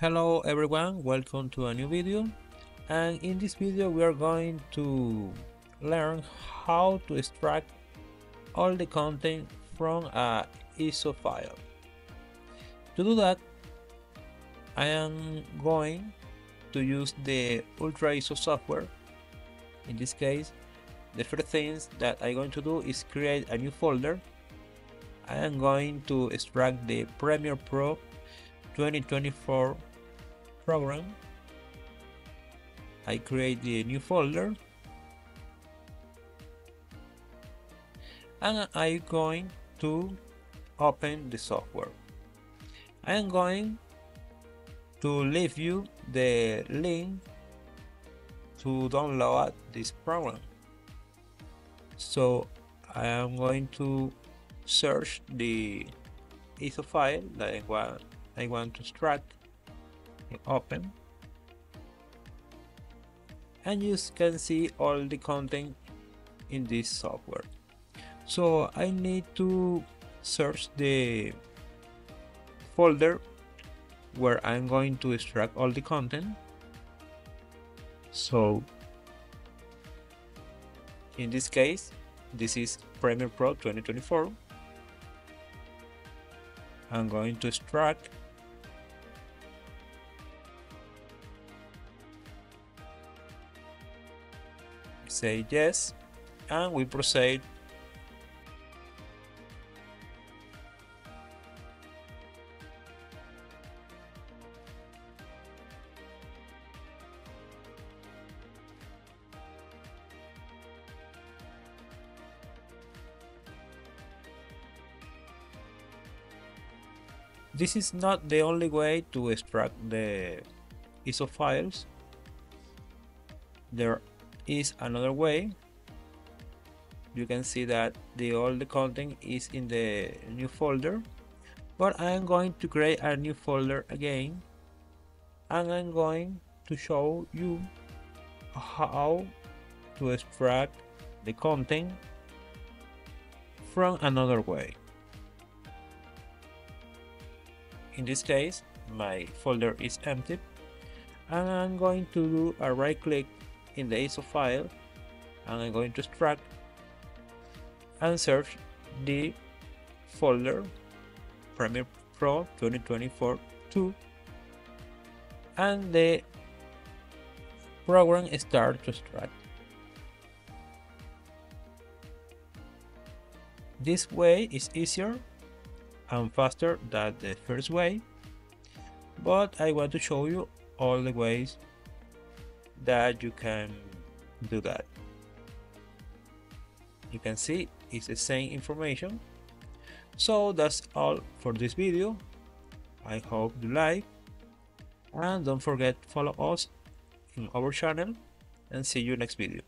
Hello everyone, welcome to a new video and in this video we are going to learn how to extract all the content from a ISO file. To do that I am going to use the Ultra ISO software. In this case the first things that I'm going to do is create a new folder. I am going to extract the Premiere Pro 2024 program. I create the new folder. And I'm going to open the software. I am going to leave you the link to download this program. So I am going to search the ISO file that I want I want to extract open. And you can see all the content in this software. So I need to search the folder where I'm going to extract all the content. So in this case this is Premiere Pro 2024 I'm going to extract say yes and we proceed This is not the only way to extract the ISO files. There is another way. You can see that the all the content is in the new folder but I'm going to create a new folder again and I'm going to show you how to extract the content from another way. In this case my folder is empty and I'm going to do a right click in the ISO file and I'm going to extract and search the folder Premiere Pro 2024 2 and the program start to extract. This way is easier and faster than the first way, but I want to show you all the ways that you can do that. You can see it's the same information. So that's all for this video. I hope you like and don't forget to follow us in our channel and see you next video.